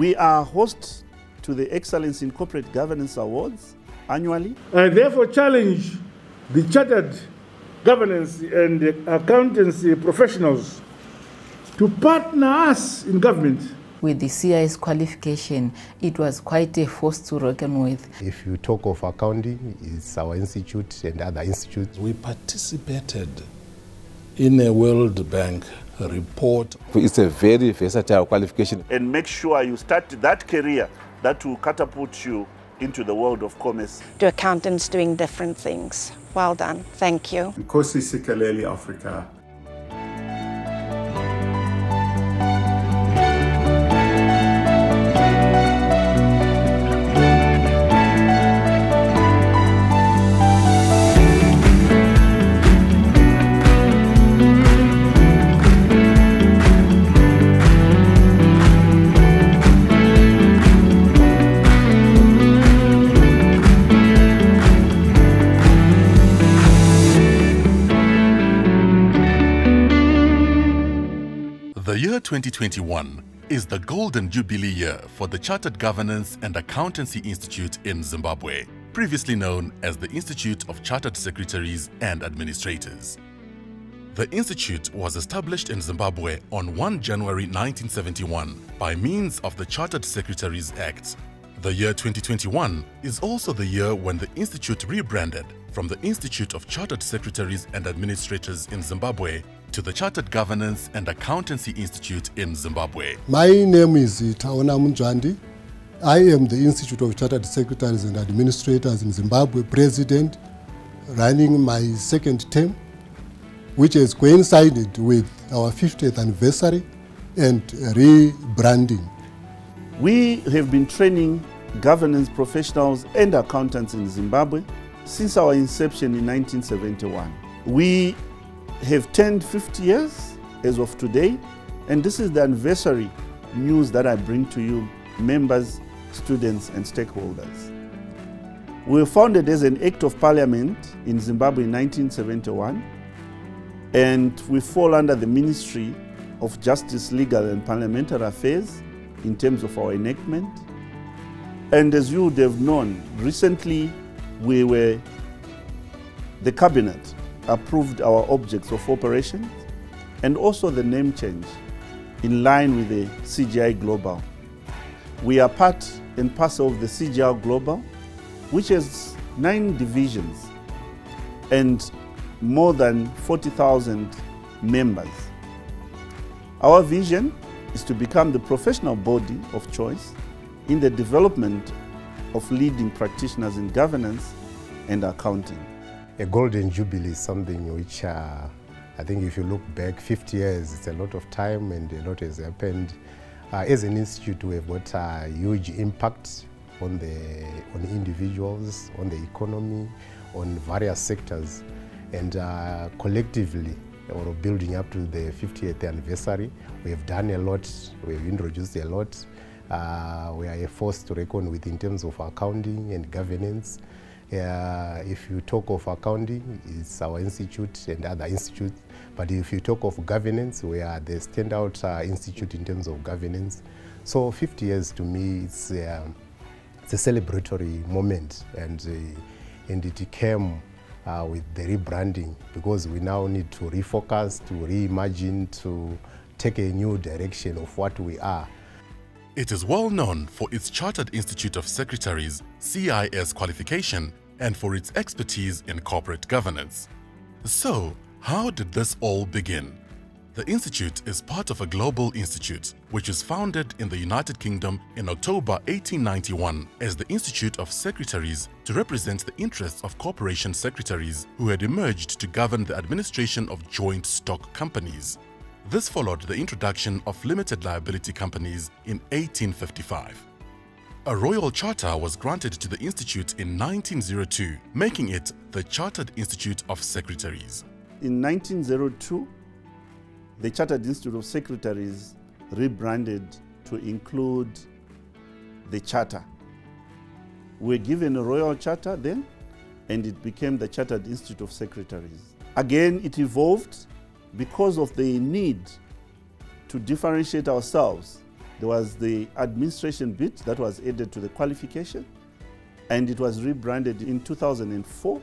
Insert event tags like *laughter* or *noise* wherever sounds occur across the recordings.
We are host to the Excellence in Corporate Governance Awards annually. I therefore challenge the chartered governance and accountancy professionals to partner us in government. With the CIS qualification, it was quite a force to reckon with. If you talk of accounting, it's our institute and other institutes. We participated in a World Bank report. It's a very versatile qualification. And make sure you start that career that will catapult you into the world of commerce. To accountants doing different things. Well done. Thank you. Nkosi Sikeleli Africa. Year 2021 is the golden jubilee year for the Chartered Governance and Accountancy Institute in Zimbabwe, previously known as the Institute of Chartered Secretaries and Administrators. The institute was established in Zimbabwe on 1 January 1971 by means of the Chartered Secretaries Act. The year 2021 is also the year when the institute rebranded from the Institute of Chartered Secretaries and Administrators in Zimbabwe to the Chartered Governance and Accountancy Institute in Zimbabwe. My name is uh, Taona Munjwandi. I am the Institute of Chartered Secretaries and Administrators in Zimbabwe president, running my second term, which has coincided with our 50th anniversary and rebranding. We have been training governance professionals and accountants in Zimbabwe since our inception in 1971. We have turned 50 years as of today, and this is the anniversary news that I bring to you, members, students, and stakeholders. We were founded as an Act of Parliament in Zimbabwe in 1971, and we fall under the Ministry of Justice, Legal, and Parliamentary Affairs in terms of our enactment. And as you would have known, recently we were, the Cabinet approved our objects of operations and also the name change in line with the CGI Global. We are part and parcel of the CGI Global, which has nine divisions and more than 40,000 members. Our vision is to become the professional body of choice in the development of leading practitioners in governance and accounting. A golden jubilee is something which uh, I think if you look back 50 years, it's a lot of time and a lot has happened. Uh, as an institute, we've got a huge impact on the on individuals, on the economy, on various sectors, and uh, collectively, or building up to the 50th anniversary, we have done a lot. We've introduced a lot. Uh, we are a force to reckon with in terms of accounting and governance. Uh, if you talk of accounting, it's our institute and other institutes. But if you talk of governance, we are the standout uh, institute in terms of governance. So 50 years to me, it's, uh, it's a celebratory moment. And, uh, and it came uh, with the rebranding because we now need to refocus, to reimagine, to take a new direction of what we are. It is well known for its Chartered Institute of Secretaries CIS qualification and for its expertise in corporate governance. So, how did this all begin? The institute is part of a global institute which was founded in the United Kingdom in October 1891 as the Institute of Secretaries to represent the interests of corporation secretaries who had emerged to govern the administration of joint stock companies. This followed the introduction of limited liability companies in 1855. A royal charter was granted to the institute in 1902, making it the Chartered Institute of Secretaries. In 1902, the Chartered Institute of Secretaries rebranded to include the charter. We were given a royal charter then, and it became the Chartered Institute of Secretaries. Again, it evolved because of the need to differentiate ourselves There was the administration bit that was added to the qualification, and it was rebranded in 2004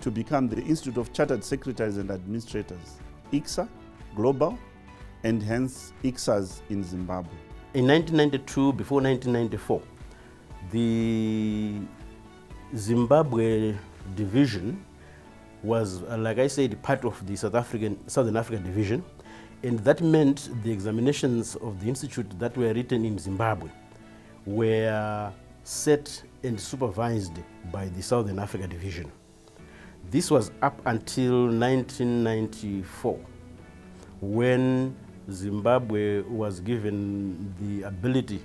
to become the Institute of Chartered Secretaries and Administrators, ICSA Global, and hence ICSAZ in Zimbabwe. In 1992, before 1994, the Zimbabwe division was, like I said, part of the South African, Southern African division, and that meant the examinations of the institute that were written in Zimbabwe were set and supervised by the Southern Africa division. This was up until 1994 when Zimbabwe was given the ability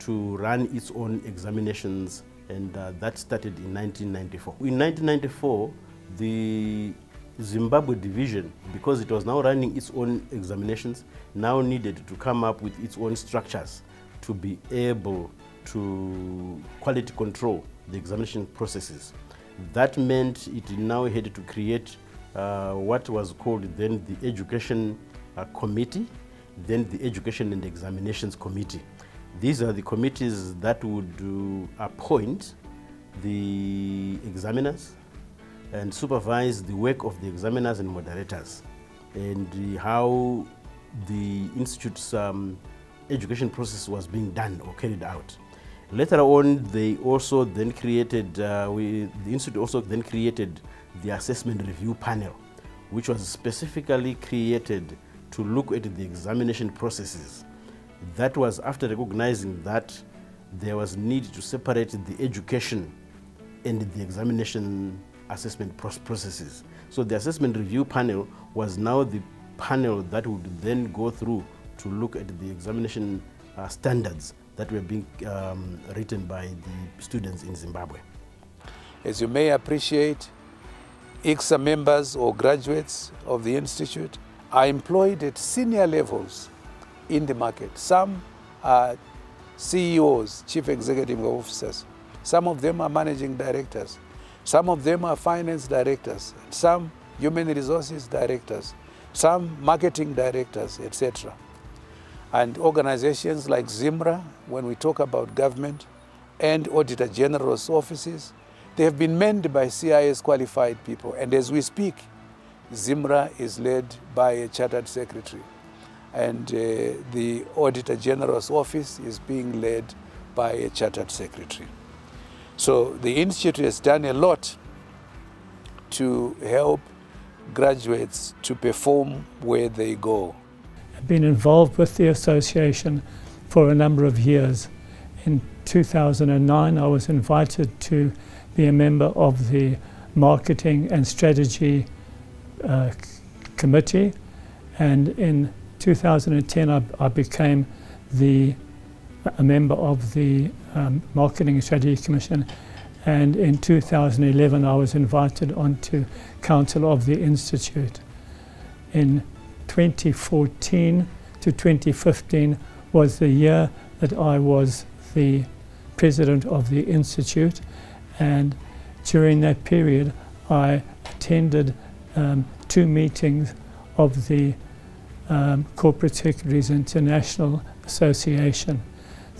to run its own examinations and uh, that started in 1994. In 1994, the Zimbabwe division, because it was now running its own examinations, now needed to come up with its own structures to be able to quality control the examination processes. That meant it now had to create uh, what was called then the Education uh, Committee, then the Education and Examinations Committee. These are the committees that would uh, appoint the examiners, and supervise the work of the examiners and moderators and how the institute's um, education process was being done or carried out. Later on, they also then created, uh, we, the institute also then created the assessment review panel, which was specifically created to look at the examination processes. That was after recognizing that there was need to separate the education and the examination assessment processes. So the assessment review panel was now the panel that would then go through to look at the examination uh, standards that were being um, written by the students in Zimbabwe. As you may appreciate, ICSA members or graduates of the Institute are employed at senior levels in the market. Some are CEOs, Chief Executive Officers. Some of them are managing directors. Some of them are finance directors, some human resources directors, some marketing directors, etc. And organizations like ZIMRA, when we talk about government, and Auditor General's offices, they have been manned by CIS qualified people. And as we speak, ZIMRA is led by a chartered secretary. And uh, the Auditor General's office is being led by a chartered secretary. So the Institute has done a lot to help graduates to perform where they go. I've been involved with the association for a number of years. In 2009, I was invited to be a member of the Marketing and Strategy uh, Committee, and in 2010, I, I became the a member of the um, Marketing Strategy Commission. And in 2011, I was invited onto Council of the Institute. In 2014 to 2015 was the year that I was the president of the Institute. And during that period, I attended um, two meetings of the um, Corporate Secretaries International Association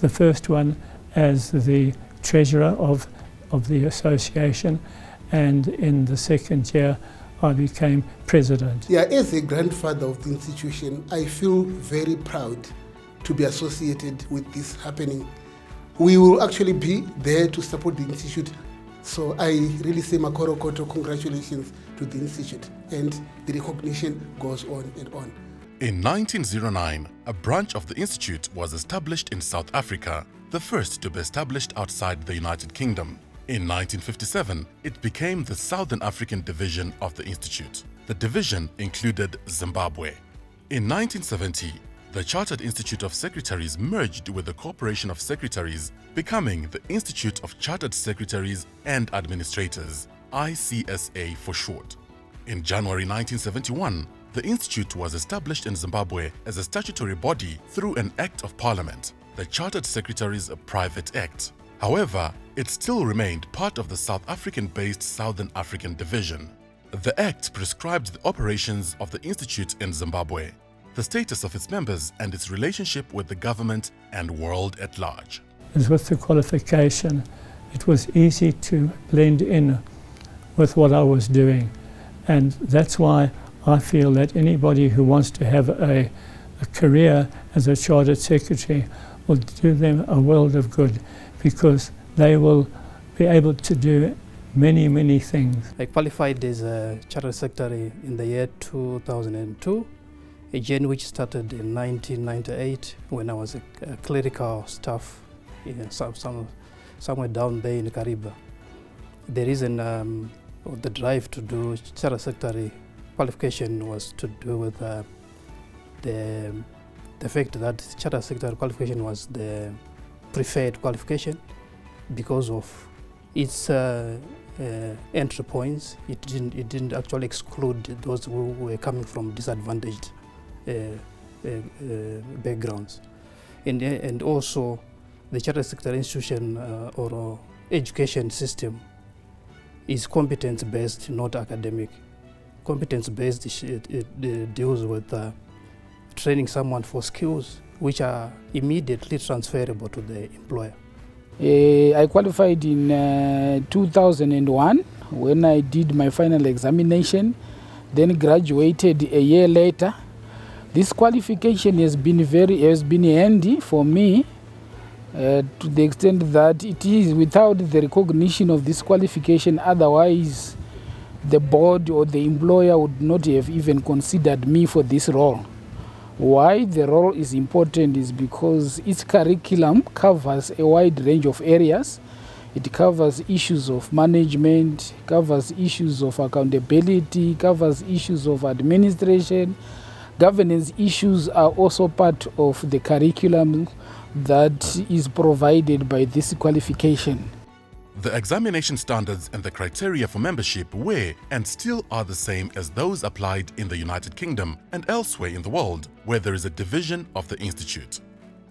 the first one as the treasurer of, of the association, and in the second year, I became president. Yeah, as a grandfather of the institution, I feel very proud to be associated with this happening. We will actually be there to support the institute. So I really say Makoro Koto, congratulations to the institute. And the recognition goes on and on. In 1909, a branch of the institute was established in South Africa, the first to be established outside the United Kingdom. In 1957, it became the Southern African division of the institute. The division included Zimbabwe. In 1970, the Chartered Institute of Secretaries merged with the Corporation of Secretaries, becoming the Institute of Chartered Secretaries and Administrators, ICSA for short. In January 1971, the institute was established in Zimbabwe as a statutory body through an Act of Parliament, the Chartered Secretaries a Private Act. However, it still remained part of the South African-based Southern African Division. The Act prescribed the operations of the institute in Zimbabwe. the status of its members and its relationship with the government and world at large. And with the qualification, it was easy to blend in with what I was doing. And that's why I feel that anybody who wants to have a, a career as a chartered secretary will do them a world of good because they will be able to do many, many things. I qualified as a chartered secretary in the year 2002, a journey which started in 1998 when I was a, clerical staff in some, some, somewhere down there in Kariba. The reason um, the drive to do chartered secretary qualification was to do with uh, the, the fact that chartered secretary qualification was the preferred qualification because of its uh, uh, entry points. It didn't, it didn't actually exclude those who were coming from disadvantaged uh, uh, uh backgrounds. And, and also the chartered secretary institution uh, or education system is competence based, not academic. Competence based it, it, it deals with training someone for skills which are immediately transferable to the employer. Uh, I qualified in uh, 2001 when I did my final examination, then graduated a year later. This qualification has been very has been handy for me uh, to the extent that it is without the recognition of this qualification otherwise the board or the employer would not have even considered me for this role. Why the role is important is because its curriculum covers a wide range of areas. It covers issues of management, covers issues of accountability, covers issues of administration. Governance issues are also part of the curriculum that is provided by this qualification. The examination standards and the criteria for membership were and still are the same as those applied in the United Kingdom and elsewhere in the world where there is a division of the institute.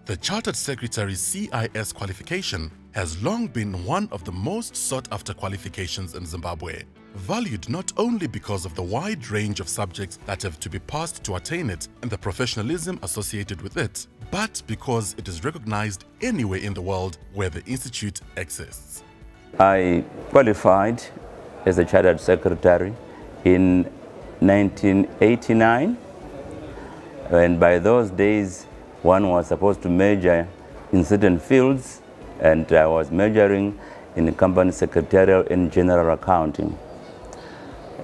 The Chartered Secretary's CIS qualification has long been one of the most sought-after qualifications in Zimbabwe, valued not only because of the wide range of subjects that have to be passed to attain it and the professionalism associated with it, but because it is recognized anywhere in the world where the institute exists. I qualified as a chartered secretary in 1989 and by those days one was supposed to major in certain fields and I was majoring in company secretarial and general accounting.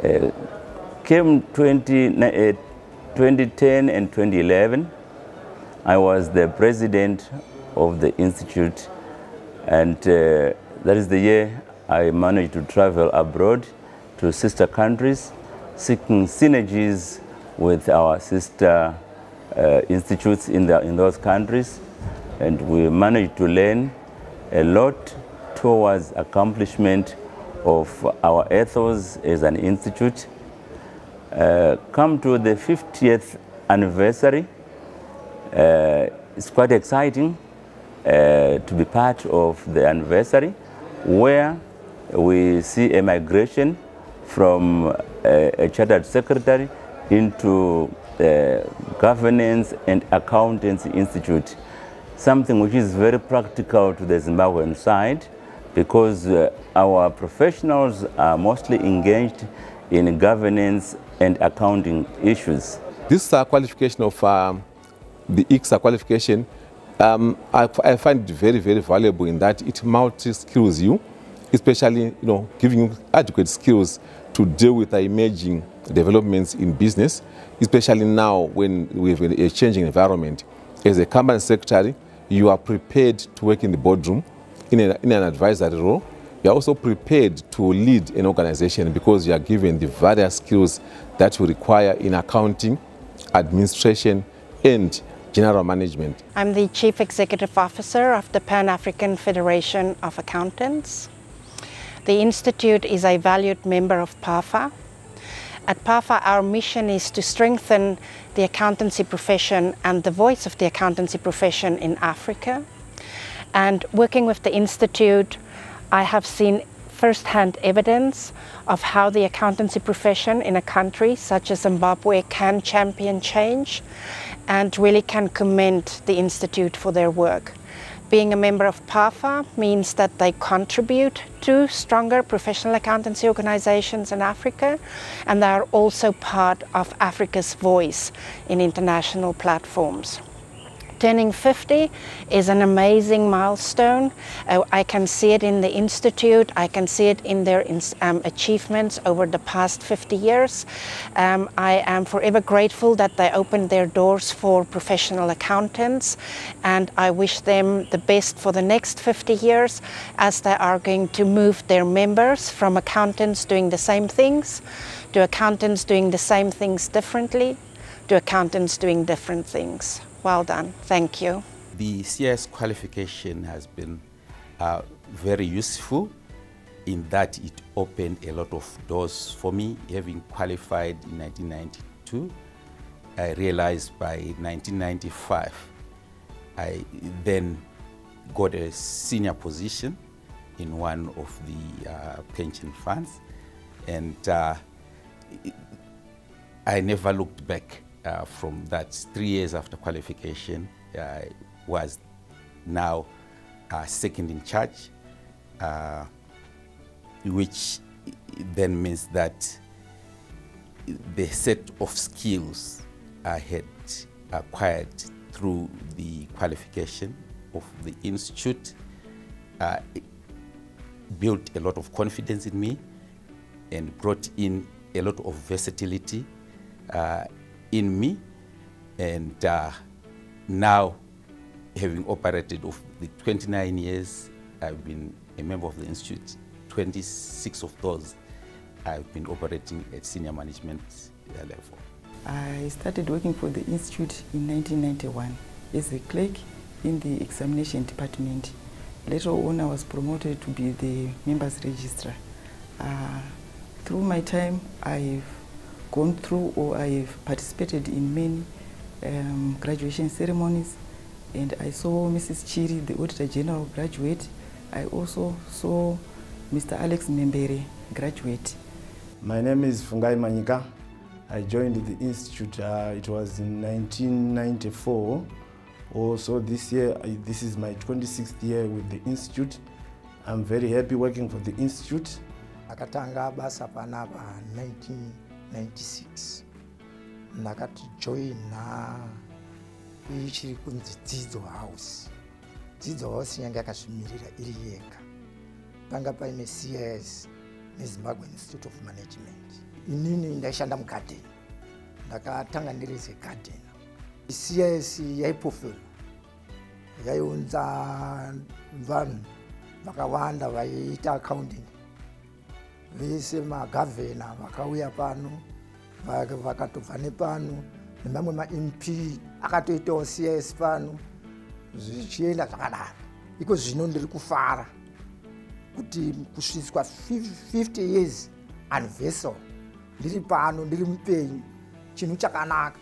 Uh, came 20, uh, 2010 and 2011 I was the president of the institute and uh, that is the year I managed to travel abroad to sister countries seeking synergies with our sister uh, institutes in, the, in those countries and we managed to learn a lot towards accomplishment of our ethos as an institute. Uh, come to the 50th anniversary uh, it's quite exciting uh, to be part of the anniversary where we see a migration from a, a chartered secretary into the Governance and Accountancy Institute, something which is very practical to the Zimbabwean side because uh, our professionals are mostly engaged in governance and accounting issues. This uh, qualification of um, the ICSA qualification, um, I, I, find it very, very valuable in that it multi-skills you, especially you know, giving you adequate skills to deal with the emerging developments in business, especially now when we have a changing environment. As a company secretary, you are prepared to work in the boardroom in, a, in an advisory role. You are also prepared to lead an organization because you are given the various skills that you require in accounting, administration, and General Management. I'm the Chief Executive Officer of the Pan-African Federation of Accountants. The Institute is a valued member of PAFA. At PAFA, our mission is to strengthen the accountancy profession and the voice of the accountancy profession in Africa. And working with the Institute, I have seen first-hand evidence of how the accountancy profession in a country such as Zimbabwe can champion change and really can commend the Institute for their work. Being a member of PAFA means that they contribute to stronger professional accountancy organizations in Africa and they are also part of Africa's voice in international platforms. Turning 50 is an amazing milestone. Uh, I can see it in the Institute, I can see it in their um, achievements over the past 50 years. Um, I am forever grateful that they opened their doors for professional accountants and I wish them the best for the next 50 years as they are going to move their members from accountants doing the same things to accountants doing the same things differently to accountants doing different things. Well done. Thank you. The CS qualification has been uh, very useful in that it opened a lot of doors for me. Having qualified in 1992, I realized by 1995, I then got a senior position in one of the uh, pension funds and uh, I never looked back uh, from that three years after qualification uh, was now uh, second in charge, uh, which then means that the set of skills I had acquired through the qualification of the institute uh, built a lot of confidence in me and brought in a lot of versatility uh, in me. And uh, now, having operated of the 29 years, I've been a member of the Institute. 26 of those I've been operating at senior management level. I started working for the Institute in 1991 as a clerk in the examination department. Later on, I was promoted to be the members registrar. Uh, through my time, I've gone through or I have participated in many um, graduation ceremonies and I saw Mrs. Chiri, the Auditor General, graduate. I also saw Mr. Alex Membere graduate. My name is Fungai Manyika. I joined the institute, uh, it was in 1994. Also this year, this is my 26th year with the institute. I'm very happy working for the institute. Akatanga basa panapa 19 96 ndakatijoina ichiri kunzi dzidzo house. Dzidzo house yange yakazvimirira iri yega. Panga paine cis nezimbabwe institute of management. Inini ndaishanda mugarden. Ndakatanga ndiri zegarden cis yaipofera yaiunza vanhu vakawanda vaiita accounting. Vese vakauya pano vakatobva nepano nemamwe mamp akatoitawo cis pano zvichienda zvakadaro iko zvino ndiri kufara kuti kusviswa 50 years anniversary ndiri pano ndiri mupenyu chinhu chakanaka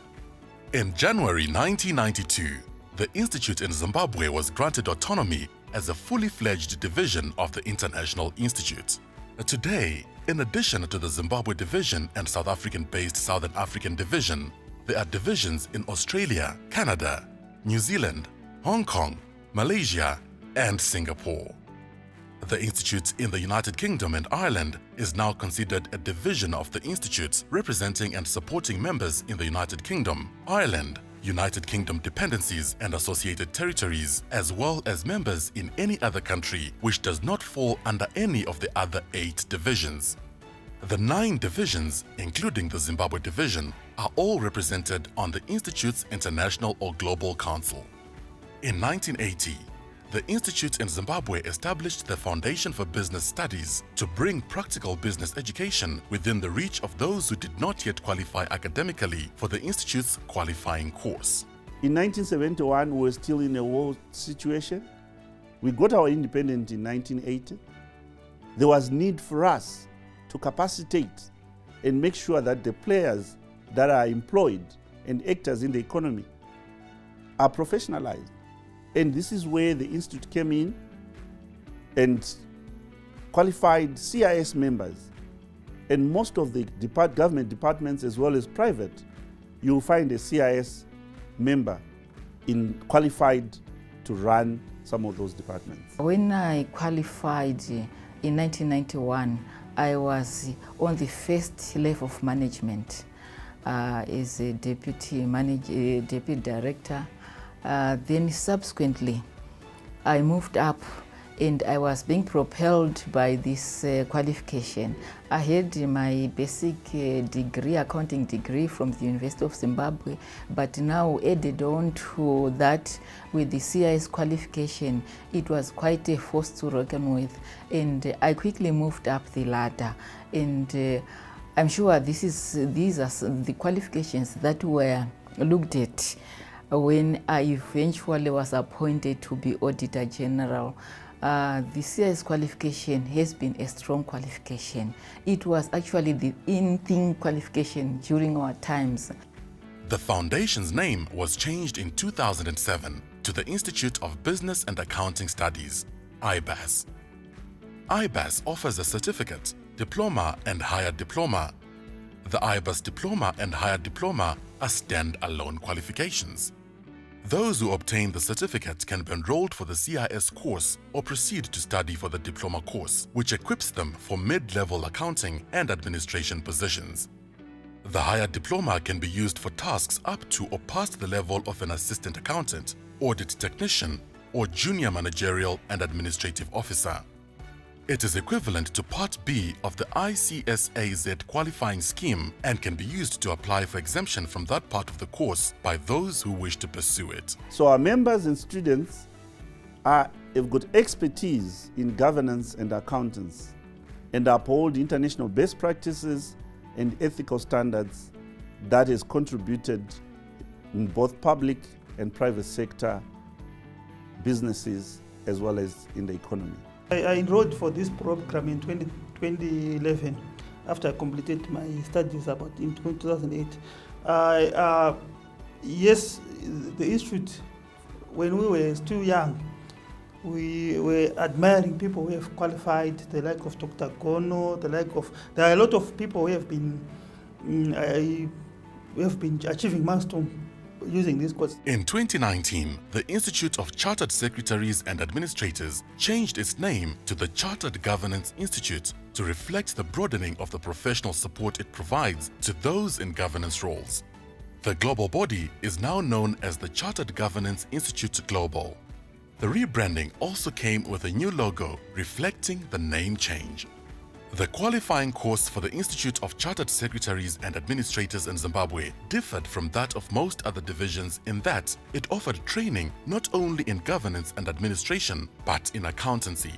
In January 1992, the Institute in Zimbabwe was granted autonomy as a fully fledged division of the International Institute. Today, in addition to the Zimbabwe division and South African-based Southern African division, there are divisions in Australia, Canada, New Zealand, Hong Kong, Malaysia, and Singapore. The Institute in the United Kingdom and Ireland is now considered a division of the institutes representing and supporting members in the United Kingdom, Ireland, United Kingdom dependencies and associated territories, as well as members in any other country which does not fall under any of the other eight divisions. The nine divisions, including the Zimbabwe division, are all represented on the Institute's International or Global Council. In 1980, the Institute in Zimbabwe established the Foundation for Business Studies to bring practical business education within the reach of those who did not yet qualify academically for the Institute's qualifying course. In 1971, we were still in a war situation. We got our independence in 1980. There was need for us to capacitate and make sure that the players that are employed and actors in the economy are professionalized. And this is where the Institute came in and qualified CIS members, and most of the depart government departments as well as private, you'll find a CIS member in qualified to run some of those departments. When I qualified in 1991, I was on the first level of management uh, as a deputy manager, deputy director. Uh, then subsequently, I moved up and I was being propelled by this uh, qualification. I had my basic uh, degree, accounting degree from the University of Zimbabwe, but now added on to that with the CIS qualification, it was quite a force to reckon with. And uh, I quickly moved up the ladder. And uh, I'm sure this is, these are the qualifications that were looked at when I eventually was appointed to be Auditor General. Uh, the CIS qualification has been a strong qualification. It was actually the in-thing qualification during our times. The foundation's name was changed in 2007 to the Institute of Business and Accounting Studies, IBAS. IBAS offers a certificate, diploma and higher diploma. The IBAS diploma and higher diploma are stand-alone qualifications. Those who obtain the certificate can be enrolled for the CIS course or proceed to study for the diploma course, which equips them for mid-level accounting and administration positions. The higher diploma can be used for tasks up to or past the level of an assistant accountant, audit technician, or junior managerial and administrative officer. It is equivalent to Part B of the ICSAZ qualifying scheme and can be used to apply for exemption from that part of the course by those who wish to pursue it. So our members and students are, have got expertise in governance and accountants and uphold international best practices and ethical standards that has contributed in both public and private sector businesses as well as in the economy. I, I enrolled for this program in 20, 2011 after I completed my studies about in 2008. I, uh, yes, the institute, when we were still young, we were admiring people who have qualified, the like of Dr. Gono, the like of, there are a lot of people who have been, mm, I, who have been achieving milestone using this course. In 2019, the Institute of Chartered Secretaries and Administrators changed its name to the Chartered Governance Institute to reflect the broadening of the professional support it provides to those in governance roles. The global body is now known as the Chartered Governance Institute Global. The rebranding also came with a new logo reflecting the name change. The qualifying course for the Institute of Chartered Secretaries and Administrators in Zimbabwe differed from that of most other divisions in that it offered training not only in governance and administration, but in accountancy.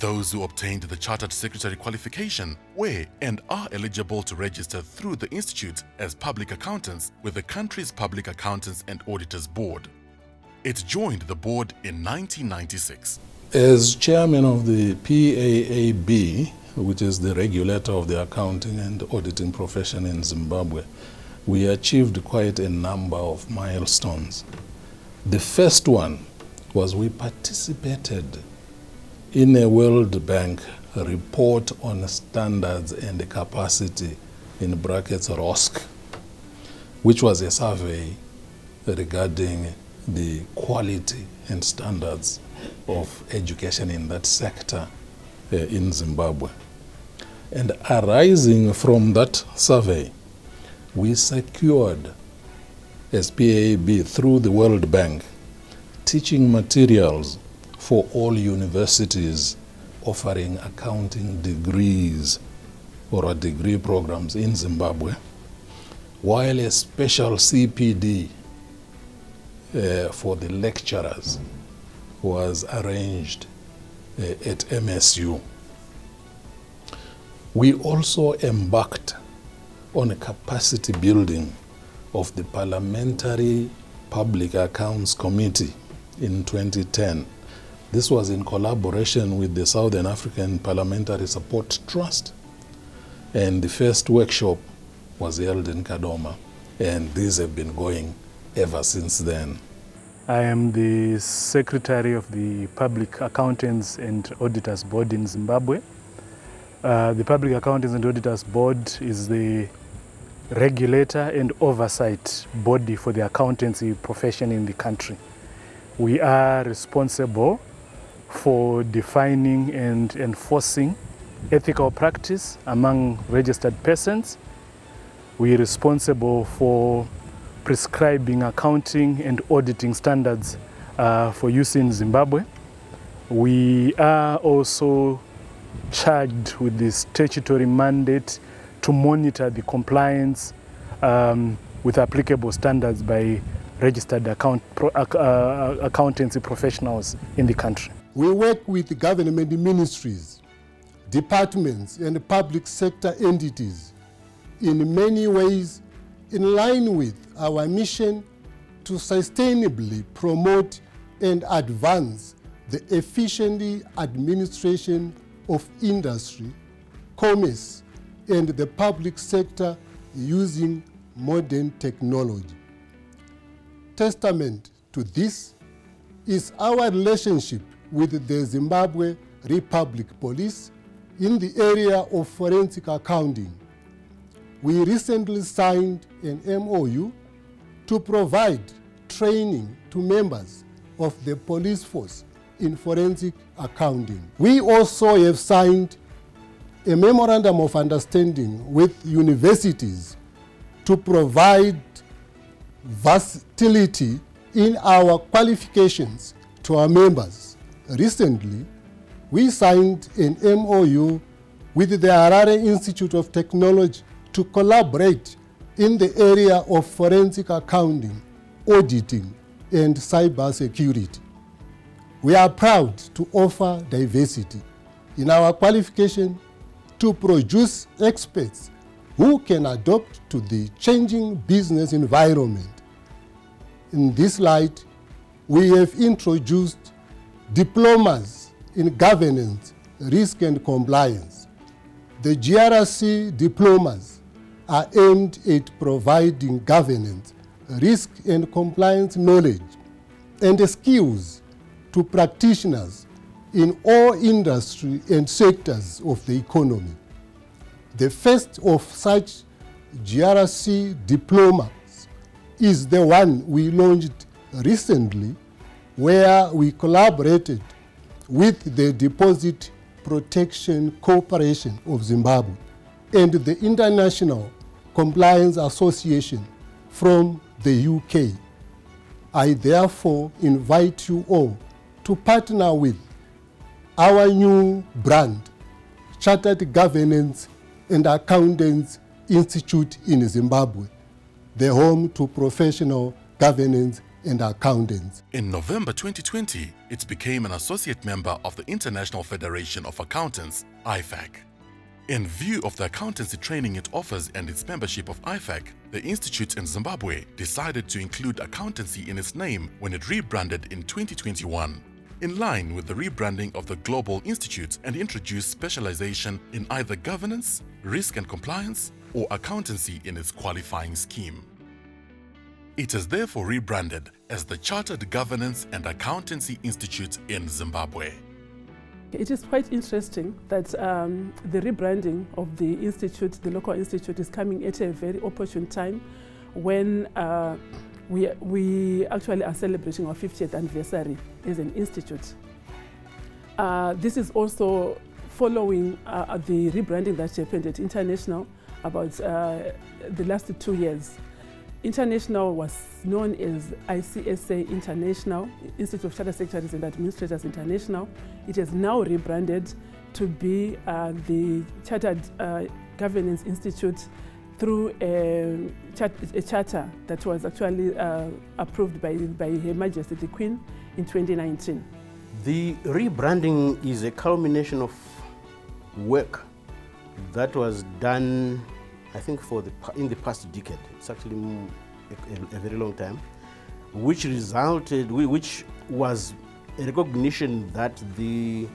Those who obtained the Chartered Secretary qualification were and are eligible to register through the Institute as public accountants with the country's Public Accountants and Auditors Board. It joined the board in 1996. As chairman of the PAAB, which is the regulator of the accounting and auditing profession in Zimbabwe, we achieved quite a number of milestones. The first one was we participated in a World Bank report on standards and capacity, in brackets ROSC, which was a survey regarding the quality and standards of education in that sector uh, in Zimbabwe. And arising from that survey, we secured as PAB through the World Bank teaching materials for all universities offering accounting degrees or degree programs in Zimbabwe, while a special CPD uh, for the lecturers was arranged uh, at MSU. We also embarked on a capacity building of the Parliamentary Public Accounts Committee in 2010. This was in collaboration with the Southern African Parliamentary Support Trust. And the first workshop was held in Kadoma. And these have been going ever since then. I am the secretary of the Public Accountants and Auditors Board in Zimbabwe. Uh, the Public Accountants and Auditors Board is the regulator and oversight body for the accountancy profession in the country. We are responsible for defining and enforcing ethical practice among registered persons. We are responsible for prescribing accounting and auditing standards uh, for use in Zimbabwe. We are also charged with the statutory mandate to monitor the compliance um, with applicable standards by registered account, pro, uh, accountancy professionals in the country. We work with government ministries, departments, and public sector entities in many ways in line with our mission to sustainably promote and advance the efficient administration of industry, commerce, and the public sector using modern technology. Testament to this is our relationship with the Zimbabwe Republic Police in the area of forensic accounting. We recently signed an MOU to provide training to members of the police force in forensic accounting. We also have signed a memorandum of understanding with universities to provide versatility in our qualifications to our members. Recently, we signed an MOU with the Harare Institute of Technology to collaborate in the area of forensic accounting, auditing, and cyber security. We are proud to offer diversity in our qualification to produce experts who can adapt to the changing business environment. In this light, we have introduced diplomas in governance, risk and compliance. The GRC diplomas are aimed at providing governance, risk and compliance knowledge and skills to practitioners in all industry and sectors of the economy. The first of such GRC diplomas is the one we launched recently where we collaborated with the Deposit Protection Corporation of Zimbabwe and the International Compliance Association from the UK. I therefore invite you all to partner with our new brand, Chartered Governance and Accountants Institute in Zimbabwe, the home to professional governance and accountants. In November 2020, it became an associate member of the International Federation of Accountants, IFAC. In view of the accountancy training it offers and its membership of IFAC, the institute in Zimbabwe decided to include accountancy in its name when it rebranded in 2021 in line with the rebranding of the Global Institute and introduce specialization in either governance, risk and compliance, or accountancy in its qualifying scheme. It is therefore rebranded as the Chartered Governance and Accountancy Institute in Zimbabwe. It is quite interesting that um, the rebranding of the institute, the local institute, is coming at a very opportune time when uh, we, we actually are celebrating our 50th anniversary as an institute. Uh, this is also following uh, the rebranding that happened at International about uh, the last two years. International was known as ICSA International, Institute of Chartered Secretaries and Administrators International. It has now rebranded to be uh, the Chartered uh, Governance Institute through a, a, charter that was actually uh, approved by, by Her Majesty the Queen in 2019. The rebranding is a culmination of work that was done, I think, for the, in the past decade. It's actually a, a very long time, which resulted, which was a recognition that the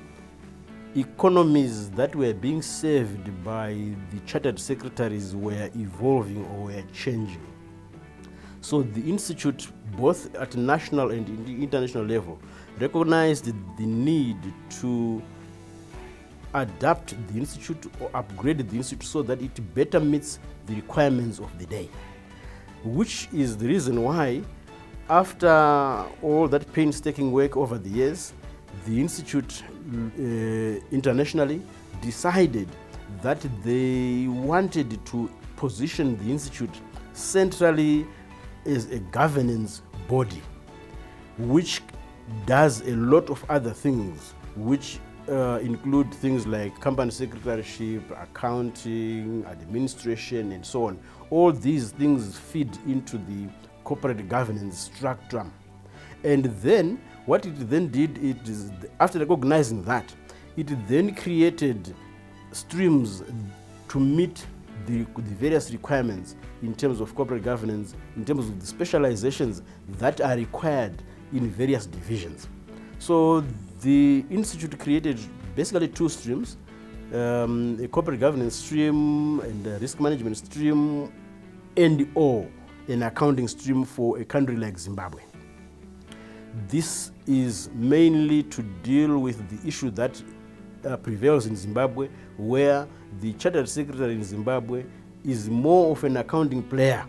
economies that were being served by the chartered secretaries were evolving or were changing. So the institute, both at national and international level, recognized the need to adapt the institute or upgrade the institute so that it better meets the requirements of the day. Which is the reason why, after all that painstaking work over the years, the institute uh, internationally decided that they wanted to position the institute centrally as a governance body, which does a lot of other things, which uh, include things like company secretaryship, accounting, administration, and so on. All these things feed into the corporate governance structure. And then, what it then did, it is after recognizing that, it then created streams to meet the, the various requirements in terms of corporate governance, in terms of the specializations that are required in various divisions. So the Institute created basically two streams, um, a corporate governance stream and a risk management stream, and or an accounting stream for a country like Zimbabwe. This is mainly to deal with the issue that uh, prevails in Zimbabwe, where the chartered secretary in Zimbabwe is more of an accounting player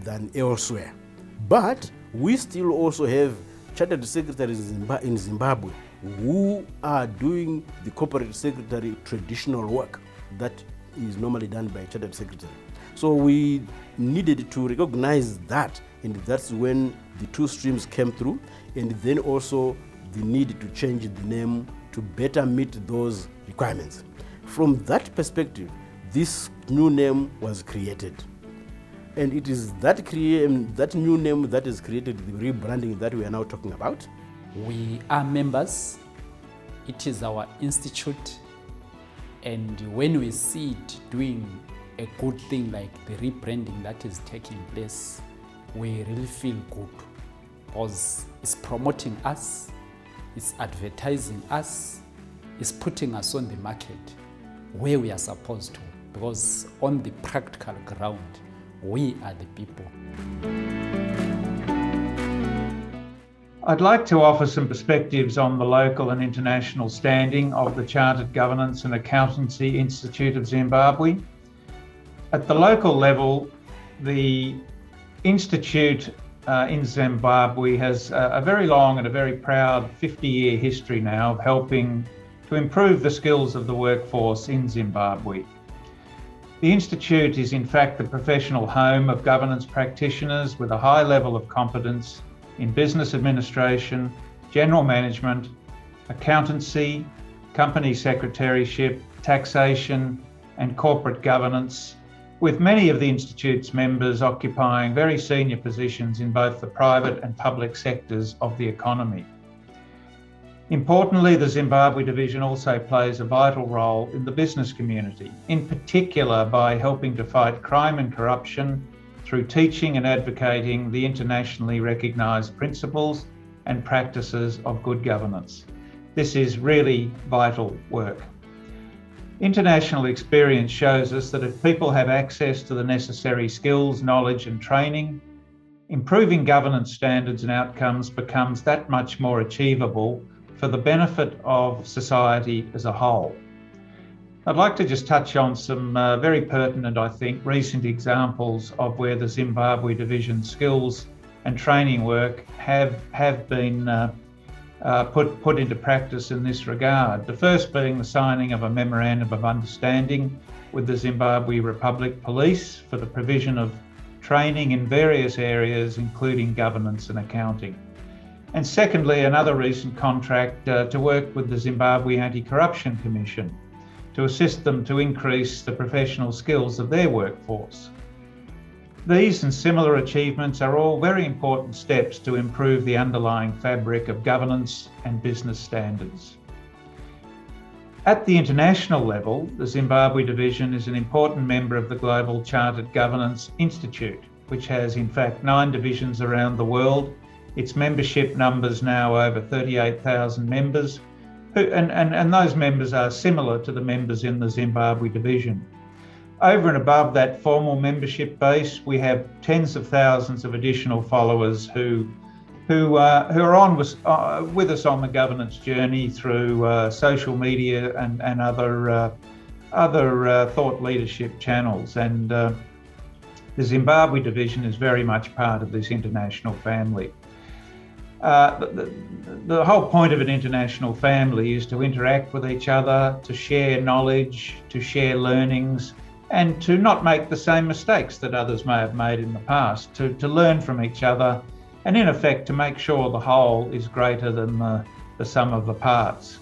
than elsewhere. But we still also have chartered secretaries in Zimbabwe who are doing the corporate secretary traditional work that is normally done by a chartered secretary. So we needed to recognize that, and that's when the two streams came through, and then also the need to change the name to better meet those requirements. From that perspective, this new name was created. And it is that, crea- that new name that is created, the rebranding that we are now talking about. We are members, it is our institute, and when we see it doing a good thing like the rebranding that is taking place, we really feel good. Because it's promoting us, it's advertising us, it's putting us on the market where we are supposed to. Because on the practical ground, we are the people. I'd like to offer some perspectives on the local and international standing of the Chartered Governance and Accountancy Institute of Zimbabwe. At the local level, the Institute uh, in Zimbabwe has a, a very long and a very proud 50 year history now of helping to improve the skills of the workforce in Zimbabwe. The Institute is in fact the professional home of governance practitioners with a high level of competence in business administration, general management, accountancy, company secretaryship, taxation, and corporate governance, with many of the Institute's members occupying very senior positions in both the private and public sectors of the economy. Importantly, the Zimbabwe division also plays a vital role in the business community, in particular by helping to fight crime and corruption through teaching and advocating the internationally recognised principles and practices of good governance. This is really vital work. International experience shows us that if people have access to the necessary skills, knowledge, and training, improving governance standards and outcomes becomes that much more achievable for the benefit of society as a whole. I'd like to just touch on some uh, very pertinent, I think, recent examples of where the Zimbabwe Division skills and training work have have been uh, uh, put put into practice in this regard. The first being the signing of a memorandum of understanding with the Zimbabwe Republic Police for the provision of training in various areas, including governance and accounting. And secondly, another recent contract uh, to work with the Zimbabwe Anti Corruption Commission to assist them to increase the professional skills of their workforce. These and similar achievements are all very important steps to improve the underlying fabric of governance and business standards. At the international level, the Zimbabwe division is an important member of the Global Chartered Governance Institute, which has in fact nine divisions around the world its membership numbers now over 38,000 members, and, and, and those members are similar to the members in the Zimbabwe division. over and above that formal membership base, we have tens of thousands of additional followers who who, uh, who are on with, uh, with us on the governance journey through uh, social media and, and other, uh, other uh, thought leadership channels. And uh, the Zimbabwe division is very much part of this international family. The, the, whole point of an international family is to interact with each other, to share knowledge, to share learnings, and to not make the same mistakes that others may have made in the past, to, to learn from each other and in effect to make sure the whole is greater than the, the sum of the parts.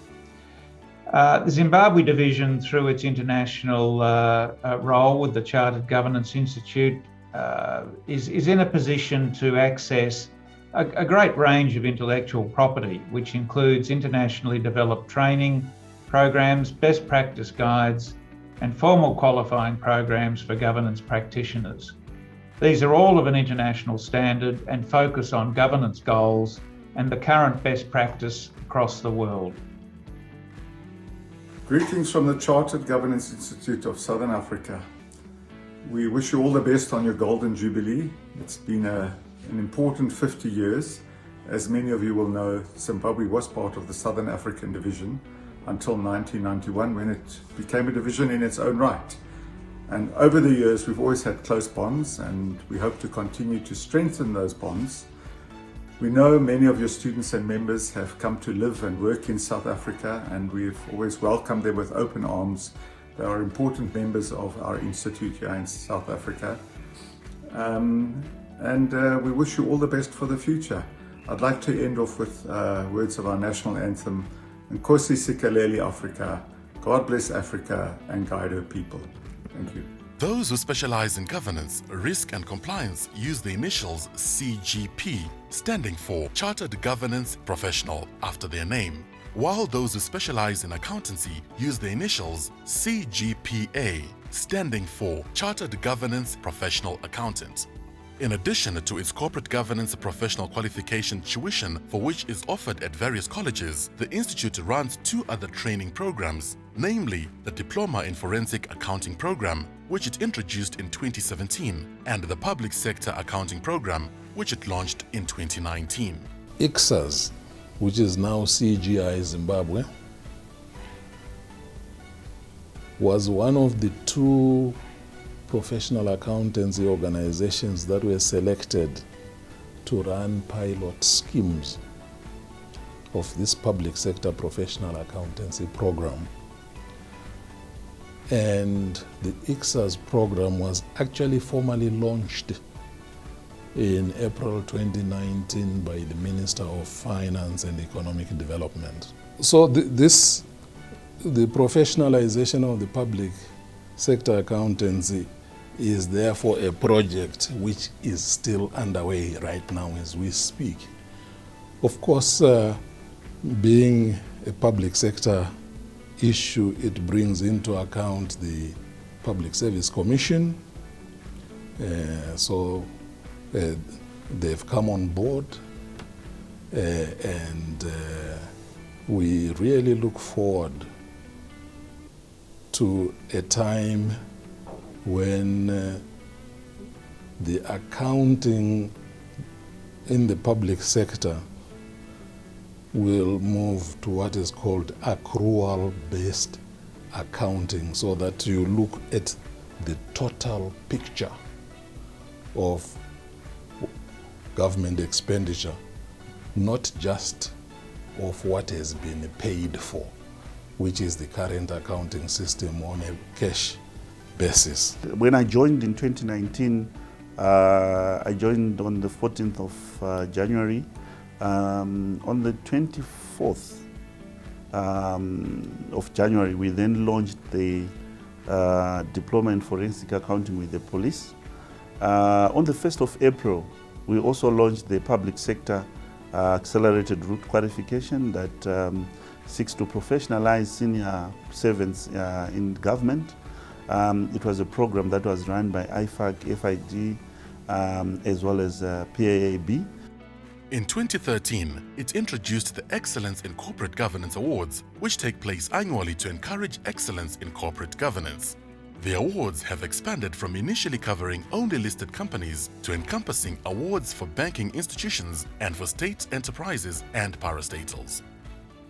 Uh, the Zimbabwe division, through its international uh, uh, role with the Chartered Governance Institute, uh, is, is in a position to access a, a great range of intellectual property, which includes internationally developed training programs, best practice guides, and formal qualifying programs for governance practitioners. These are all of an international standard and focus on governance goals and the current best practice across the world. Greetings from the Chartered Governance Institute of Southern Africa. We wish you all the best on your Golden Jubilee. It's been a, an important 50 years. As many of you will know, Zimbabwe was part of the Southern African Division until 1991 when it became a division in its own right. And over the years, we've always had close bonds and we hope to continue to strengthen those bonds. We know many of your students and members have come to live and work in South Africa and we've always welcomed them with open arms. They are important members of our institute here in South Africa. Um, and uh, we wish you all the best for the future. I'd like to end off with uh, words of our national anthem, Nkosi Sikelel' Africa, God bless Africa and guide her people. Thank you. Those who specialize in governance, risk and compliance use the initials CGP, standing for Chartered Governance Professional after their name, while those who specialize in accountancy use the initials CGPA, standing for Chartered Governance Professional Accountant. In addition to its corporate governance professional qualification tuition for which is offered at various colleges, the Institute runs two other training programs, namely the Diploma in Forensic Accounting program, which it introduced in 2017, and the Public Sector Accounting program, which it launched in 2019. ICSAZ, which is now CGI Zimbabwe, was one of the two professional accountancy organizations that were selected to run pilot schemes of this public sector professional accountancy program. And the ICSAZ program was actually formally launched in April 2019 by the Minister of Finance and Economic Development. So the, this, the professionalization of the public sector accountancy is therefore a project which is still underway right now as we speak. Of course, uh, being a public sector issue, it brings into account the Public Service Commission. Uh, so uh, they've come on board uh, and uh, we really look forward to a time when uh, the accounting in the public sector will move to what is called accrual-based accounting so that you look at the total picture of government expenditure, not just of what has been paid for, which is the current accounting system on a cash basis. When I joined in 2019, uh, I joined on the 14th of uh, January. Um, on the 24th um, of January, we then launched the uh, Diploma in Forensic Accounting with the police. Uh, on the 1st of April, we also launched the Public Sector uh, Accelerated Route Qualification that um, seeks to professionalize senior servants uh, in government. Um, it was a program that was run by IFAC, FIG, um, as well as uh, PAAB. In 2013, it introduced the Excellence in Corporate Governance Awards, which take place annually to encourage excellence in corporate governance. The awards have expanded from initially covering only listed companies to encompassing awards for banking institutions and for state enterprises and parastatals.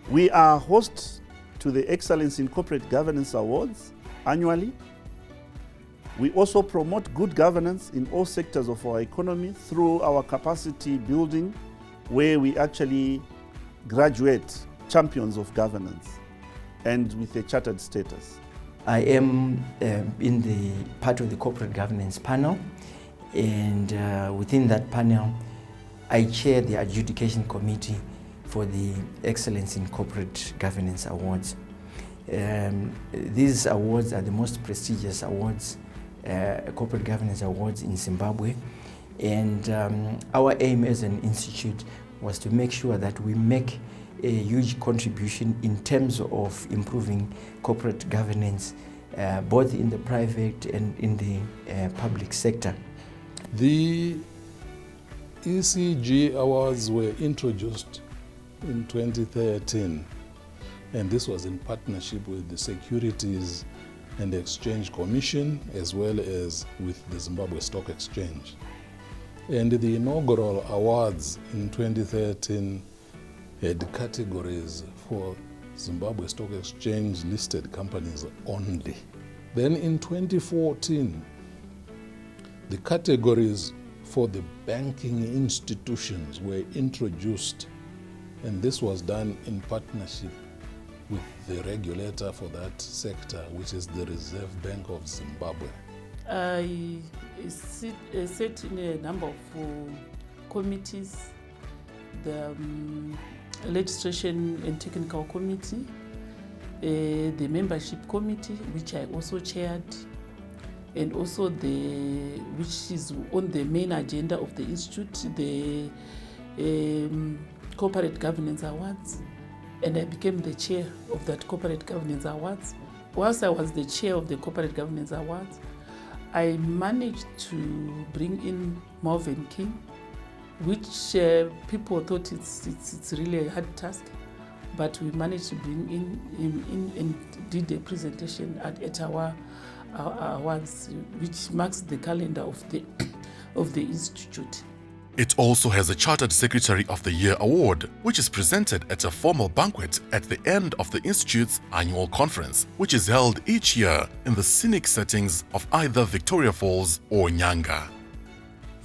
We are hosts to the Excellence in Corporate Governance Awards annually. We also promote good governance in all sectors of our economy through our capacity building, where we actually graduate champions of governance and with a chartered status. I am uh, in the part of the corporate governance panel, and uh, within that panel, I chair the adjudication committee for the Excellence in Corporate Governance Awards. Um, these awards are the most prestigious awards, corporate governance awards in Zimbabwe, and um, our aim as an institute was to make sure that we make a huge contribution in terms of improving corporate governance, uh, both in the private and in the uh, public sector. The ECG awards were introduced in 2013, and this was in partnership with the Securities and the Exchange Commission as well as with the Zimbabwe Stock Exchange. And the inaugural awards in 2013 had categories for Zimbabwe Stock Exchange listed companies only. Then in 2014, the categories for the banking institutions were introduced, and this was done in partnership with the regulator for that sector, which is the Reserve Bank of Zimbabwe. I sit, uh, sit in a number of uh, committees, the um, Legislation and Technical Committee, uh, the Membership Committee, which I also chaired, and also the which is on the main agenda of the institute, the um, Corporate Governance Awards, and I became the chair of that Corporate Governance Awards. Whilst I was the chair of the Corporate Governance Awards, I managed to bring in Marvin King, which uh, people thought it's, it's, it's really a hard task, but we managed to bring in him in and did a presentation at, at our, our awards, which marks the calendar of the, *coughs* of the institute. It also has a Chartered Secretary of the Year award, which is presented at a formal banquet at the end of the Institute's annual conference, which is held each year in the scenic settings of either Victoria Falls or Nyanga.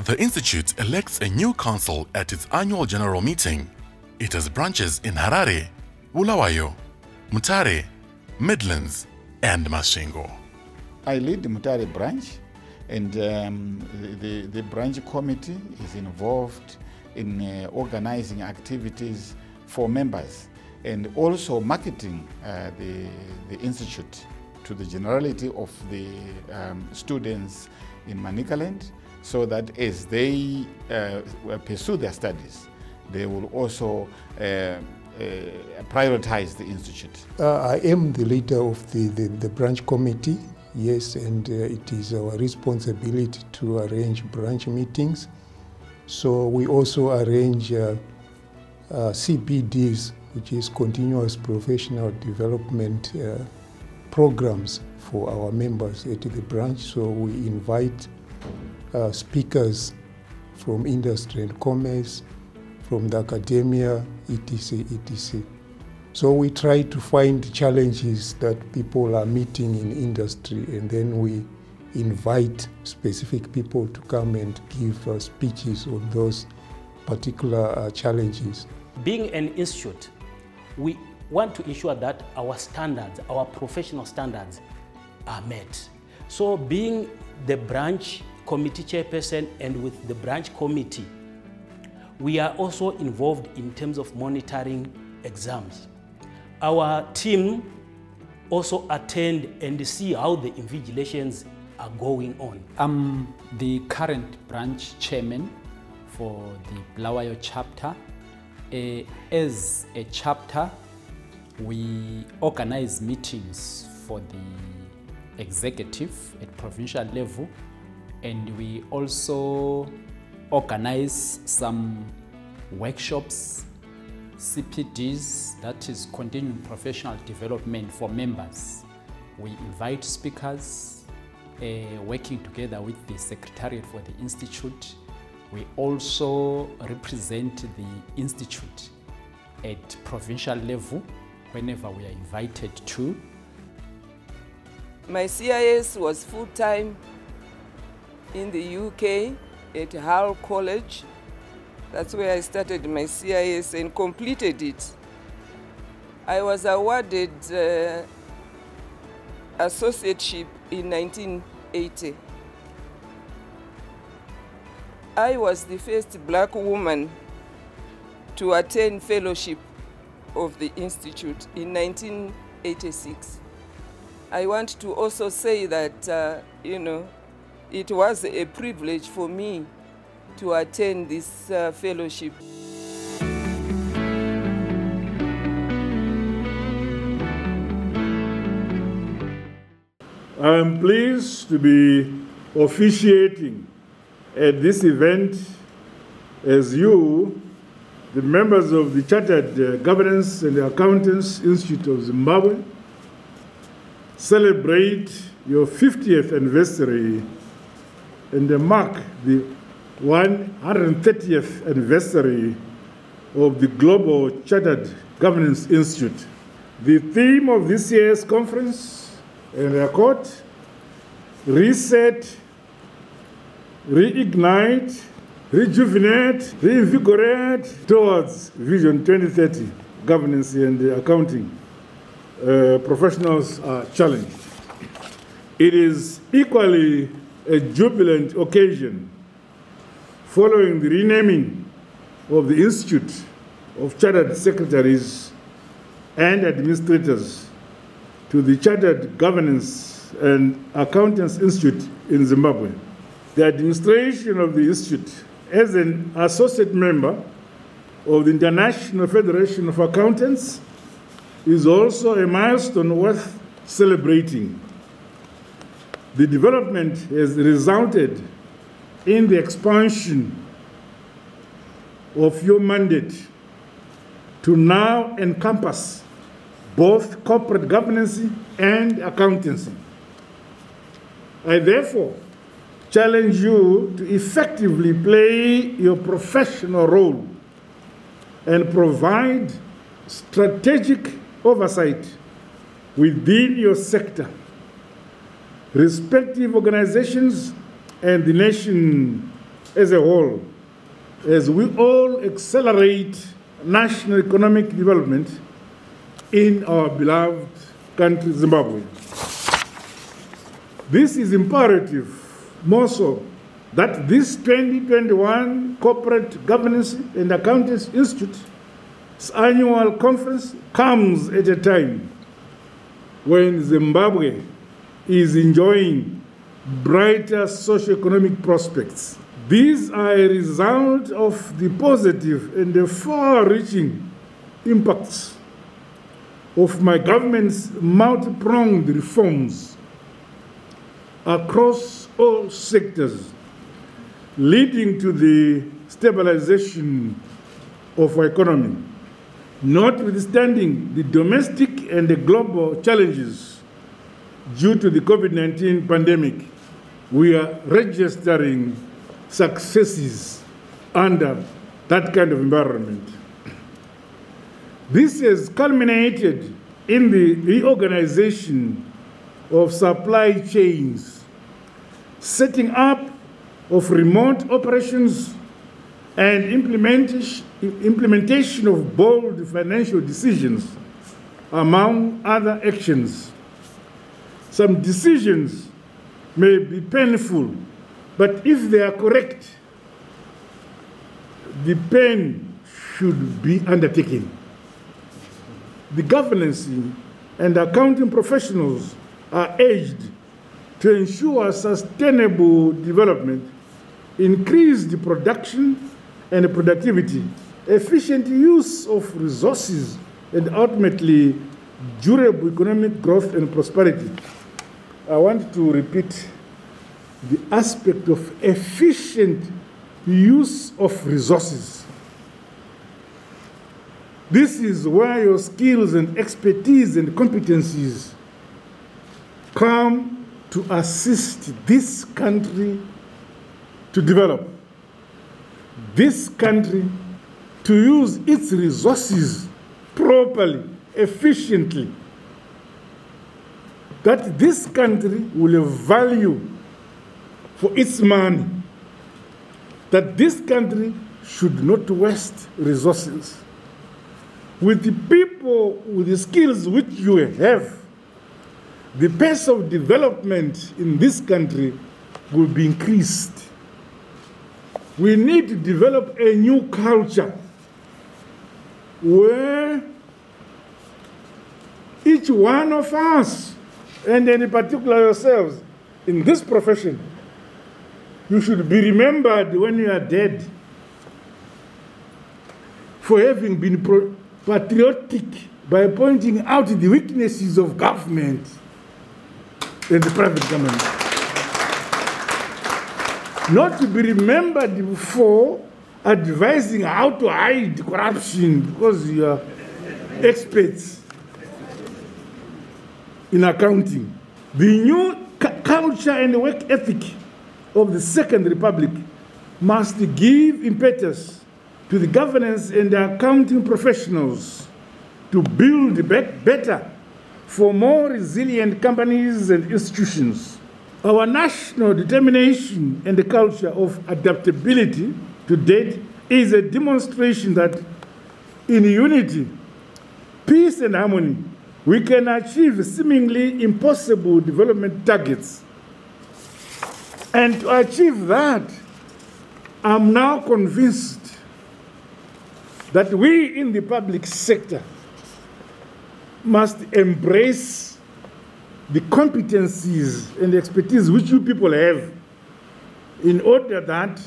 The Institute elects a new council at its annual general meeting. It has branches in Harare, Bulawayo, Mutare, Midlands, and Masvingo. I lead the Mutare branch and um, the, the branch committee is involved in uh, organizing activities for members and also marketing uh, the, the institute to the generality of the um, students in Manicaland so that as they uh, pursue their studies, they will also uh, uh, prioritize the institute. Uh, I am the leader of the, the, the branch committee Yes, and uh, it is our responsibility to arrange branch meetings. So we also arrange uh, uh, CPDs, which is continuous professional development uh, programs for our members at the branch. So we invite uh, speakers from industry and commerce, from the academia, etc., etc. So we try to find challenges that people are meeting in industry and then we invite specific people to come and give uh, speeches on those particular uh, challenges. Being an institute, we want to ensure that our standards, our professional standards are met. So being the branch committee chairperson and with the branch committee, we are also involved in terms of monitoring exams our team also attend and see how the invigilations are going on. I'm the current branch chairman for the Bulawayo chapter. Uh, as a chapter, we organize meetings for the executive at provincial level and we also organize some workshops CPDs, that is continuing professional development for members. We invite speakers uh, working together with the Secretariat for the Institute. We also represent the Institute at provincial level whenever we are invited to. My CIS was full-time in the UK at Hull College. That's where I started my CIS and completed it. I was awarded uh, associateship in 1980. I was the first black woman to attain fellowship of the Institute in 1986. I want to also say that, uh, you know, it was a privilege for me to attend this uh, fellowship. I am pleased to be officiating at this event as you, the members of the Chartered uh, Governance and Accountants Institute of Zimbabwe, celebrate your 50th anniversary and mark the 130th anniversary of the Global Chartered Governance Institute. The theme of this year's conference and quote, reset, reignite, rejuvenate, reinvigorate towards Vision 2030 governance and accounting. Uh, professionals are challenged. It is equally a jubilant occasion following the renaming of the Institute of Chartered Secretaries and Administrators to the Chartered Governance and Accountants Institute in Zimbabwe. The administration of the institute as an associate member of the International Federation of Accountants is also a milestone worth celebrating. The development has resulted in the expansion of your mandate to now encompass both corporate governance and accountancy. I therefore challenge you to effectively play your professional role and provide strategic oversight within your sector, respective organizations, and the nation as a whole, as we all accelerate national economic development in our beloved country, Zimbabwe. This is imperative, more so, that this 2021 Corporate Governance and Accountants Institute's annual conference comes at a time when Zimbabwe is enjoying brighter socio-economic prospects. These are a result of the positive and the far-reaching impacts of my government's multi-pronged reforms across all sectors, leading to the stabilization of our economy. Notwithstanding the domestic and the global challenges due to the COVID-19 pandemic, we are registering successes under that kind of environment. This has culminated in the reorganization of supply chains, setting up of remote operations and implementation of bold financial decisions, among other actions. Some decisions may be painful, but if they are correct, the pain should be undertaken the governance and accounting professionals are urged to ensure sustainable development, increased production and productivity, efficient use of resources, and ultimately durable economic growth and prosperity. I want to repeat the aspect of efficient use of resources. This is where your skills and expertise and competencies come to assist this country to develop, this country to use its resources properly, efficiently, that this country will value for its money, that this country should not waste resources. With the people, with the skills which you have, the pace of development in this country will be increased. We need to develop a new culture where each one of us, and in particular yourselves, in this profession, you should be remembered when you are dead for having been patriotic by pointing out the weaknesses of government and the private government. Not to be remembered for advising how to hide corruption because you are experts in accounting. The new culture and work ethic of the Second Republic must give impetus to the governance and the accounting professionals to build back better for more resilient companies and institutions. Our national determination and the culture of adaptability to date is a demonstration that in unity, peace, and harmony, we can achieve seemingly impossible development targets. And to achieve that, I'm now convinced that we in the public sector must embrace the competencies and the expertise which you people have in order that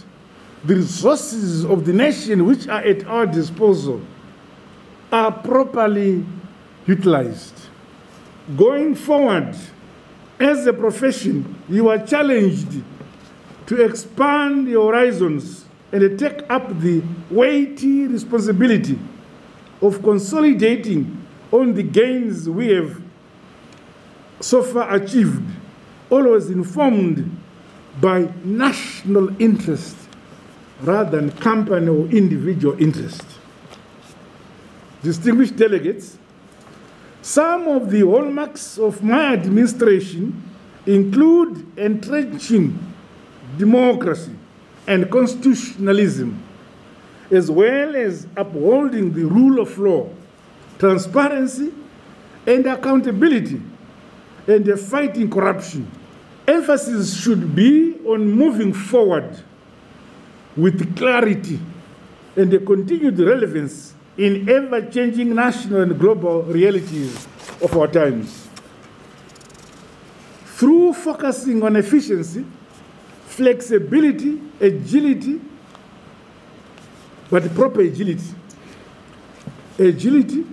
the resources of the nation which are at our disposal are properly utilized. Going forward, as a profession, you are challenged to expand your horizons and take up the weighty responsibility of consolidating on the gains we have so far achieved, always informed by national interest rather than company or individual interest. Distinguished delegates, some of the hallmarks of my administration include entrenching democracy and constitutionalism, as well as upholding the rule of law, transparency, and accountability, and the fighting corruption. Emphasis should be on moving forward with clarity and a continued relevance in ever changing national and global realities of our times. Through focusing on efficiency, flexibility, agility, but proper agility, agility,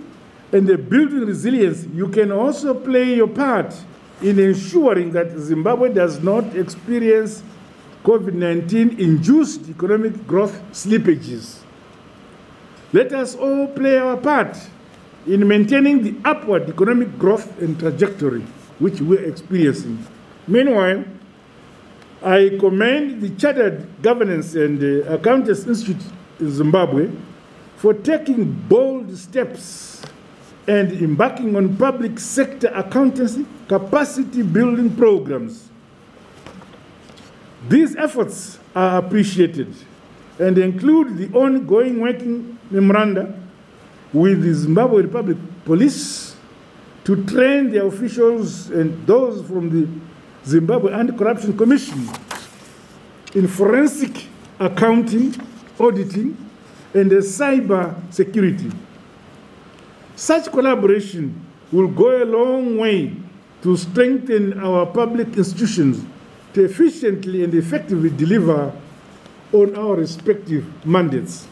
and the building resilience, you can also play your part in ensuring that Zimbabwe does not experience COVID 19 induced economic growth slippages. Let us all play our part in maintaining the upward economic growth and trajectory which we're experiencing. Meanwhile, I commend the Chartered Governance and uh, Accountants Institute in Zimbabwe for taking bold steps and embarking on public sector accountancy capacity building programs. These efforts are appreciated and include the ongoing working memoranda with the Zimbabwe Republic Police to train their officials and those from the Zimbabwe Anti-Corruption Commission in forensic accounting, auditing, and cyber security. Such collaboration will go a long way to strengthen our public institutions to efficiently and effectively deliver on our respective mandates.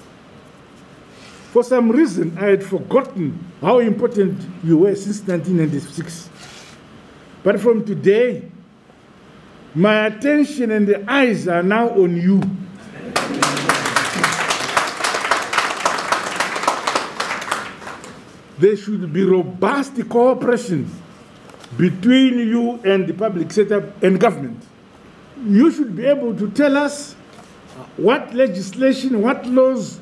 For some reason, I had forgotten how important you were since 1996. But from today, my attention and the eyes are now on you. There should be robust cooperation between you and the public sector and government. You should be able to tell us what legislation, what laws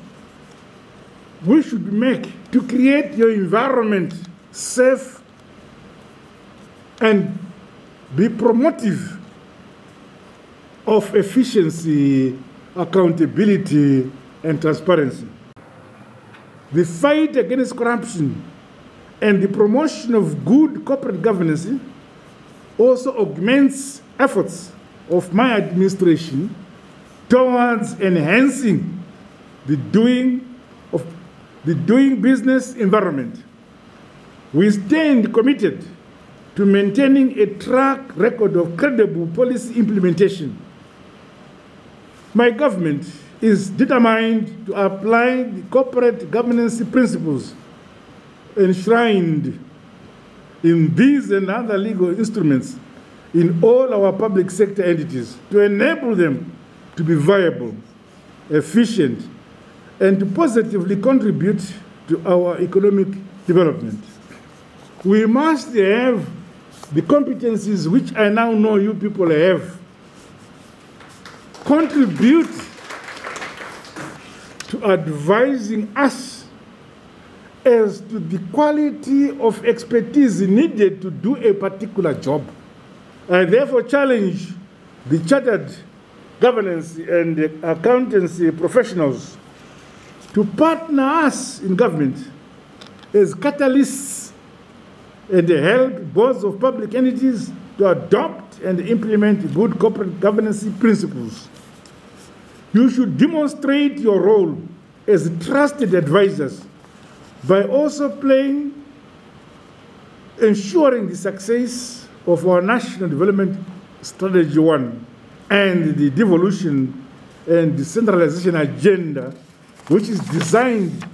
we should make to create your environment safe and be promotive of efficiency, accountability, and transparency. The fight against corruption and the promotion of good corporate governance also augments efforts of my administration towards enhancing the doing of the doing business environment. We stand committed to maintaining a track record of credible policy implementation. My government is determined to apply the corporate governance principles enshrined in these and other legal instruments in all our public sector entities to enable them to be viable, efficient, and to positively contribute to our economic development. We must have the competencies which I now know you people have. Contribute to advising us as to the quality of expertise needed to do a particular job. I therefore challenge the chartered governance and accountancy professionals to partner us in government as catalysts and help boards of public entities to adopt and implement good corporate governance principles. You should demonstrate your role as trusted advisors by also playing, ensuring the success of our National Development Strategy 1 and the devolution and decentralization agenda, which is designed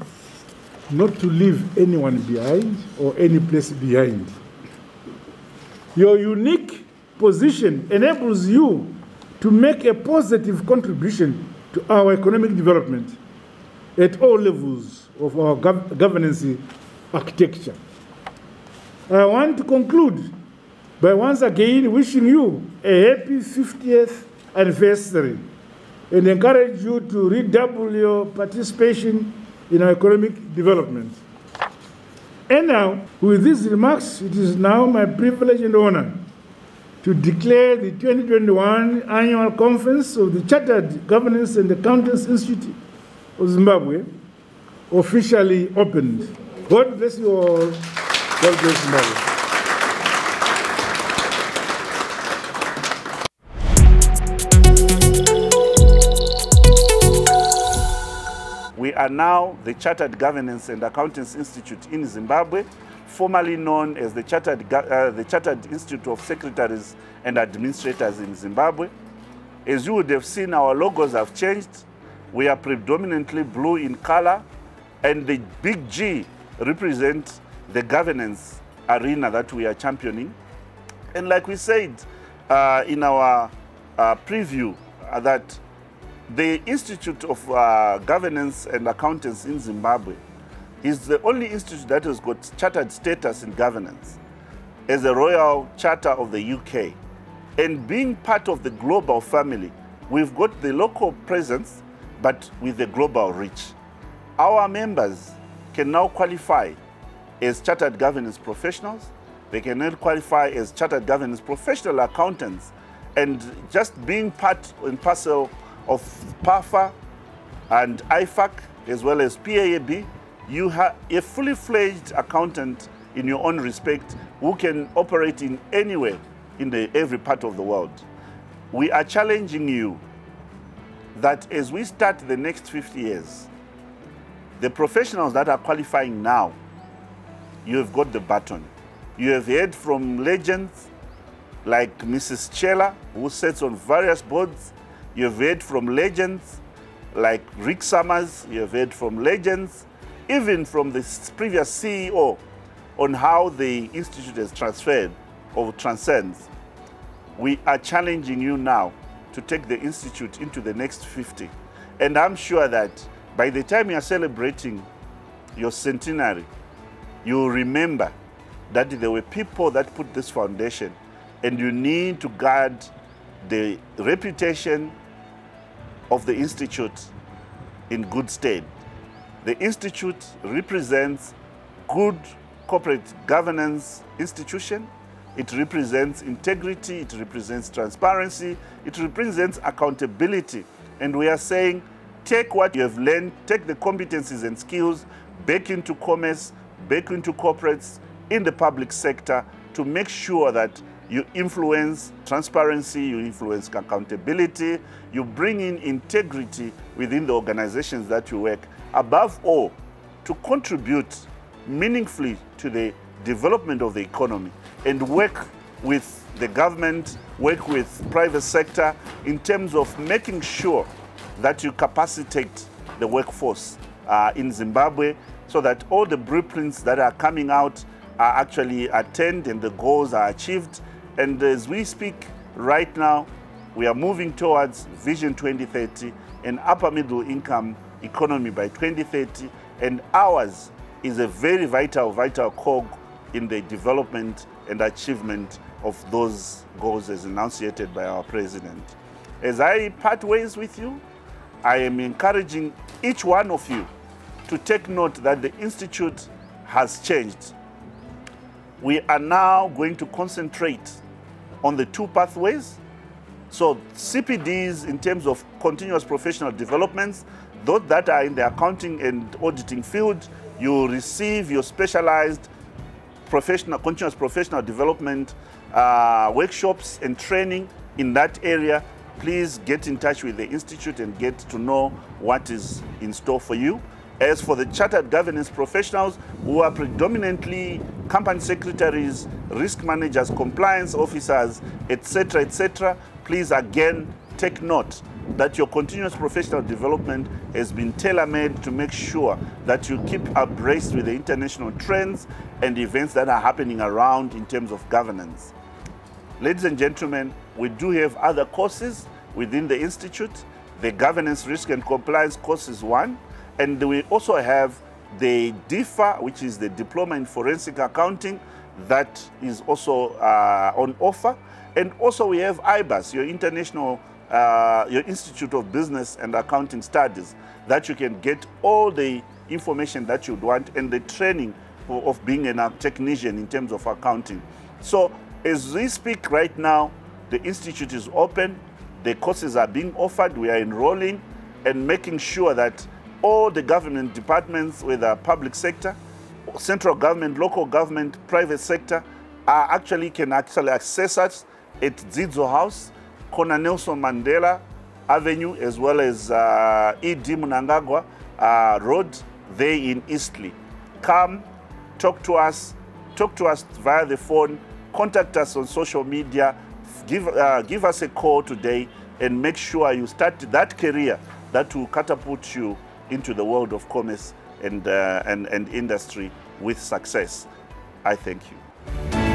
not to leave anyone behind or any place behind. Your unique position enables you to make a positive contribution to our economic development at all levels of our gov governance architecture. I want to conclude by once again wishing you a happy 50th anniversary and encourage you to redouble your participation in our economic development. And now, with these remarks, it is now my privilege and honor to declare the 2021 annual conference of the Chartered Governance and Accountants Institute of Zimbabwe officially opened. God bless you all. God bless Zimbabwe. Are now the Chartered Governance and Accountants Institute in Zimbabwe, formerly known as the Chartered, uh, the Chartered Institute of Secretaries and Administrators in Zimbabwe. As you would have seen, our logos have changed. We are predominantly blue in color, and the big G represents the governance arena that we are championing. And like we said uh, in our uh, preview, uh, that the Institute of uh, Governance and Accountants in Zimbabwe is the only institute that has got chartered status in governance as a royal charter of the UK. And being part of the global family, we've got the local presence, but with the global reach. Our members can now qualify as chartered governance professionals. They can now qualify as chartered governance professional accountants. And just being part and parcel of PAFA and IFAC, as well as PAAB, you have a fully fledged accountant in your own respect who can operate in anywhere in the, every part of the world. We are challenging you that as we start the next 50 years, the professionals that are qualifying now, you have got the baton. You have heard from legends like Mrs. Chela, who sits on various boards. You have heard from legends like Rick Summers. You have heard from legends, even from the previous CEO, on how the institute has transferred or transcends. We are challenging you now to take the institute into the next 50. And I'm sure that by the time you are celebrating your centenary, you will remember that there were people that put this foundation and you need to guard the reputation of the institute in good state. The institute represents good corporate governance institution. It represents integrity, it represents transparency, it represents accountability. And we are saying, take what you have learned, take the competencies and skills back into commerce, back into corporates, in the public sector to make sure that you influence transparency, you influence accountability, you bring in integrity within the organizations that you work. Above all, to contribute meaningfully to the development of the economy and work with the government, work with private sector in terms of making sure that you capacitate the workforce uh, in Zimbabwe so that all the blueprints that are coming out are actually attained and the goals are achieved. And as we speak right now, we are moving towards Vision 2030, an upper middle income economy by 2030, and ours is a very vital, vital cog in the development and achievement of those goals as enunciated by our president. As I part ways with you, I am encouraging each one of you to take note that the Institute has changed. We are now going to concentrate on the two pathways. So CPDs in terms of continuous professional developments, those that are in the accounting and auditing field, you receive your specialized professional, continuous professional development uh, workshops and training in that area. Please get in touch with the Institute and get to know what is in store for you. As for the chartered governance professionals who are predominantly company secretaries, risk managers, compliance officers, etc., etc., please again take note that your continuous professional development has been tailor-made to make sure that you keep abreast with the international trends and events that are happening around in terms of governance. Ladies and gentlemen, we do have other courses within the Institute. The Governance, Risk and Compliance course is one. And we also have the DIFA, which is the Diploma in Forensic Accounting, that is also uh, on offer. And also we have IBAS, your international, uh, your Institute of Business and Accounting Studies, that you can get all the information that you'd want and the training of being a technician in terms of accounting. So as we speak right now, the Institute is open, the courses are being offered, we are enrolling and making sure that all the government departments, whether public sector, central government, local government, private sector, are actually can actually access us at Dzidzo House, Corner Nelson Mandela Avenue, as well as uh, E.D. Mnangagwa uh, Road, there in Eastlea. Come, talk to us, talk to us via the phone, contact us on social media, give, uh, give us a call today, and make sure you start that career that will catapult you into the world of commerce and, uh, and, and industry with success. I thank you.